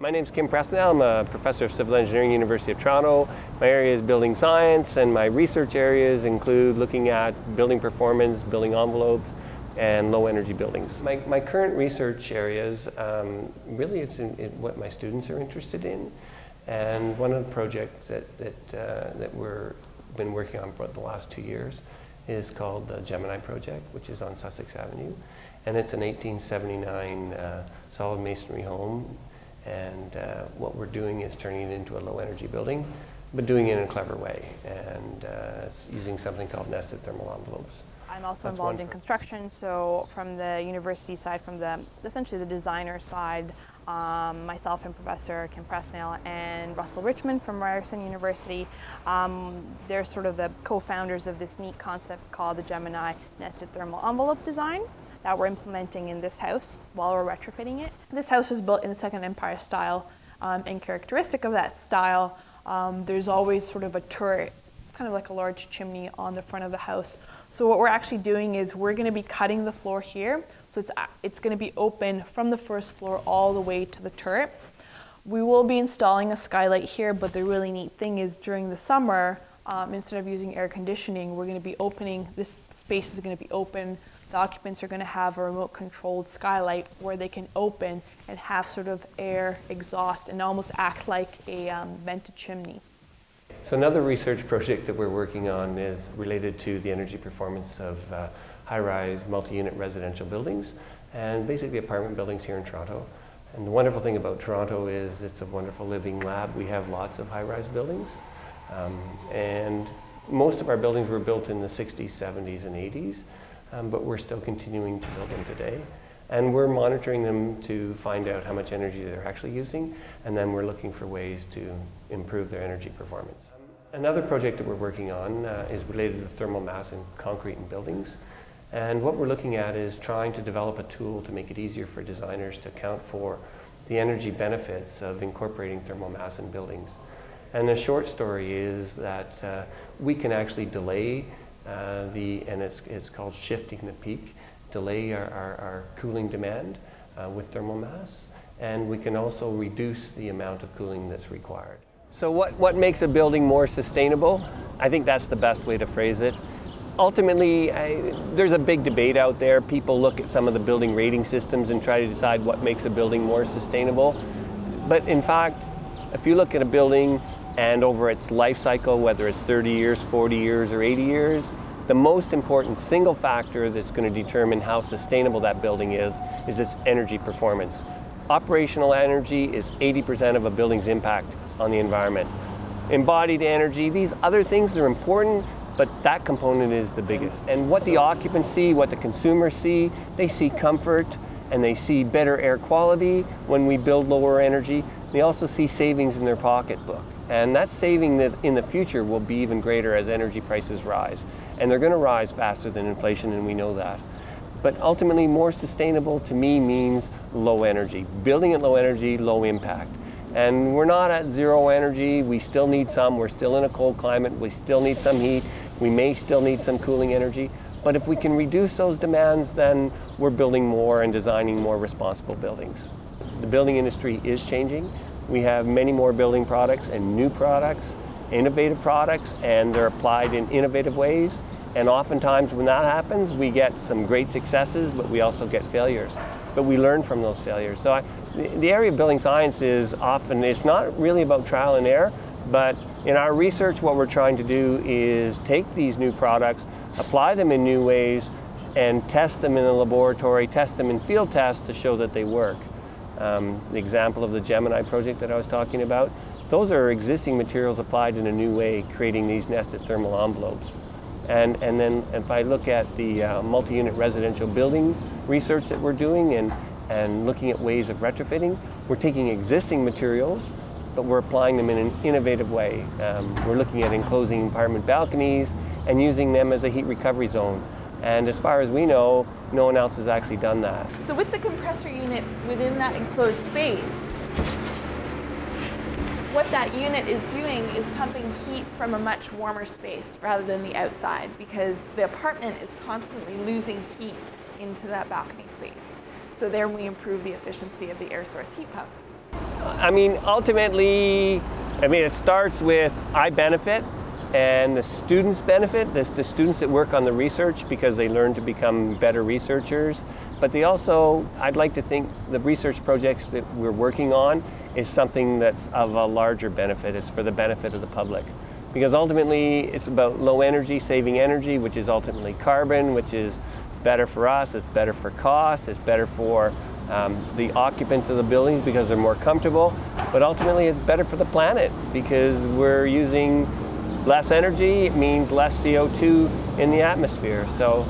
My name is Kim Pressnail. I'm a professor of civil engineering, at University of Toronto. My area is building science, and my research areas include looking at building performance, building envelopes, and low energy buildings. My, my current research areas um, really is in, in, what my students are interested in. And one of the projects that, that, uh, that we've been working on for the last two years is called the Gemini Project, which is on Sussex Avenue. And it's an 1879 uh, solid masonry home. And uh, what we're doing is turning it into a low energy building, but doing it in a clever way. And uh, using something called nested thermal envelopes. I'm also That's involved in construction, so from the university side, from the essentially the designer side, um, myself and Professor Kim Pressnail and Russell Richman from Ryerson University, um, they're sort of the co-founders of this neat concept called the Gemini Nested Thermal Envelope Design that we're implementing in this house while we're retrofitting it. This house was built in the Second Empire style, um, and characteristic of that style, um, there's always sort of a turret, kind of like a large chimney on the front of the house so what we're actually doing is we're going to be cutting the floor here. So it's, it's going to be open from the first floor all the way to the turret. We will be installing a skylight here, but the really neat thing is during the summer, um, instead of using air conditioning, we're going to be opening, this space is going to be open. The occupants are going to have a remote controlled skylight where they can open and have sort of air exhaust and almost act like a um, vented chimney. So another research project that we're working on is related to the energy performance of uh, high-rise multi-unit residential buildings and basically apartment buildings here in Toronto. And the wonderful thing about Toronto is it's a wonderful living lab. We have lots of high-rise buildings. Um, and most of our buildings were built in the 60s, 70s, and 80s, um, but we're still continuing to build them today. And we're monitoring them to find out how much energy they're actually using, and then we're looking for ways to improve their energy performance. Another project that we're working on uh, is related to thermal mass in concrete and buildings. And what we're looking at is trying to develop a tool to make it easier for designers to account for the energy benefits of incorporating thermal mass in buildings. And the short story is that uh, we can actually delay uh, the, and it's, it's called shifting the peak, delay our, our, our cooling demand uh, with thermal mass. And we can also reduce the amount of cooling that's required. So what, what makes a building more sustainable? I think that's the best way to phrase it. Ultimately, I, there's a big debate out there. People look at some of the building rating systems and try to decide what makes a building more sustainable. But in fact, if you look at a building and over its life cycle, whether it's 30 years, 40 years, or 80 years, the most important single factor that's going to determine how sustainable that building is, is its energy performance. Operational energy is 80% of a building's impact on the environment. Embodied energy, these other things are important, but that component is the biggest. And what the occupants see, what the consumers see, they see comfort and they see better air quality when we build lower energy. They also see savings in their pocketbook. And that saving that in the future will be even greater as energy prices rise. And they're going to rise faster than inflation, and we know that. But ultimately, more sustainable to me means low energy. Building at low energy, low impact. And we're not at zero energy. We still need some. We're still in a cold climate. We still need some heat. We may still need some cooling energy. But if we can reduce those demands, then we're building more and designing more responsible buildings. The building industry is changing. We have many more building products and new products, innovative products, and they're applied in innovative ways. And oftentimes when that happens, we get some great successes, but we also get failures. But we learn from those failures. So I, the area of building science is often, it's not really about trial and error, but in our research what we're trying to do is take these new products, apply them in new ways, and test them in the laboratory, test them in field tests to show that they work. Um, the example of the Gemini project that I was talking about, those are existing materials applied in a new way, creating these nested thermal envelopes. And, and then if I look at the uh, multi-unit residential building research that we're doing and and looking at ways of retrofitting. We're taking existing materials, but we're applying them in an innovative way. Um, we're looking at enclosing apartment balconies and using them as a heat recovery zone. And as far as we know, no one else has actually done that. So with the compressor unit within that enclosed space, what that unit is doing is pumping heat from a much warmer space rather than the outside because the apartment is constantly losing heat into that balcony space. So there we improve the efficiency of the air source heat pump. I mean, ultimately, I mean, it starts with I benefit and the students benefit, the, the students that work on the research because they learn to become better researchers. But they also, I'd like to think the research projects that we're working on is something that's of a larger benefit. It's for the benefit of the public. Because ultimately, it's about low energy, saving energy, which is ultimately carbon, which is better for us, it's better for cost, it's better for um, the occupants of the buildings because they're more comfortable, but ultimately it's better for the planet because we're using less energy, means less CO2 in the atmosphere. So,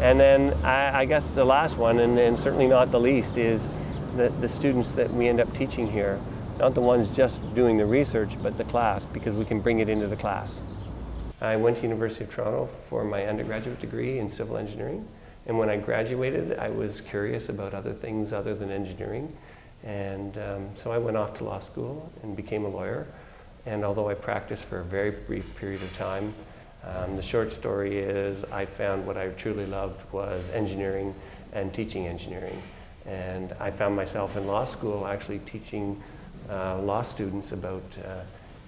and then I, I guess the last one, and, and certainly not the least, is the, the students that we end up teaching here. Not the ones just doing the research, but the class, because we can bring it into the class. I went to University of Toronto for my undergraduate degree in civil engineering. And when I graduated, I was curious about other things other than engineering. And um, so I went off to law school and became a lawyer. And although I practiced for a very brief period of time, um, the short story is I found what I truly loved was engineering and teaching engineering. And I found myself in law school actually teaching uh, law students about uh,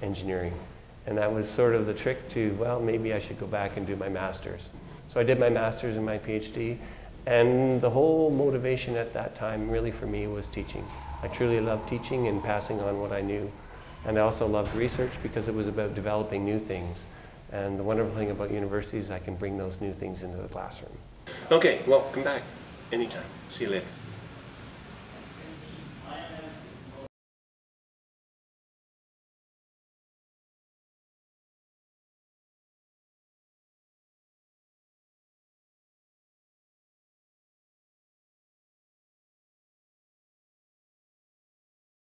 engineering. And that was sort of the trick to, well, maybe I should go back and do my master's. So I did my master's and my PhD. And the whole motivation at that time really for me was teaching. I truly loved teaching and passing on what I knew. And I also loved research because it was about developing new things. And the wonderful thing about universities is I can bring those new things into the classroom. Okay, well, come back anytime. See you later.